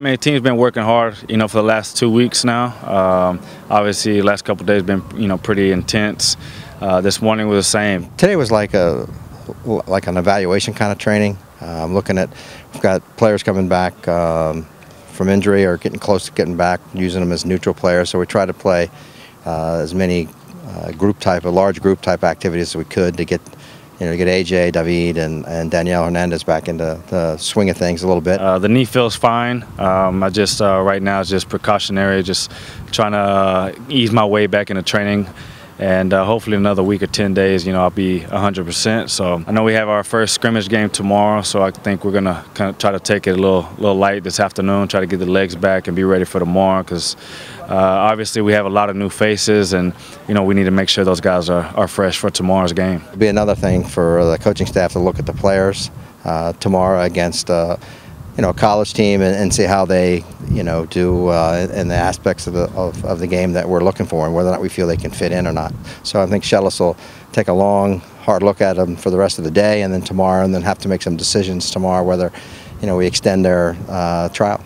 I mean, the team's been working hard, you know, for the last two weeks now. Um, obviously, the last couple days been, you know, pretty intense. Uh, this morning was the same. Today was like a like an evaluation kind of training. Uh, I'm looking at we've got players coming back um, from injury or getting close to getting back, using them as neutral players. So we try to play uh, as many uh, group type, a large group type activities as we could to get you know, get AJ, David, and, and Daniel Hernandez back into the swing of things a little bit. Uh, the knee feels fine. Um, I just uh, right now it's just precautionary, just trying to uh, ease my way back into training. And uh, hopefully another week or 10 days, you know, I'll be 100%. So I know we have our first scrimmage game tomorrow, so I think we're gonna kind of try to take it a little, little light this afternoon, try to get the legs back and be ready for tomorrow. Because uh, obviously we have a lot of new faces, and you know we need to make sure those guys are, are fresh for tomorrow's game. It'll be another thing for the coaching staff to look at the players uh, tomorrow against uh, you know college team and, and, see how they you know do uh, in the aspects of the of, of, the game that we're looking for and whether or not we feel they can fit in or not. So I think Schellas will take a long hard look at them for the rest of the day and then tomorrow and then have to make some decisions tomorrow whether you know we extend their uh, trial.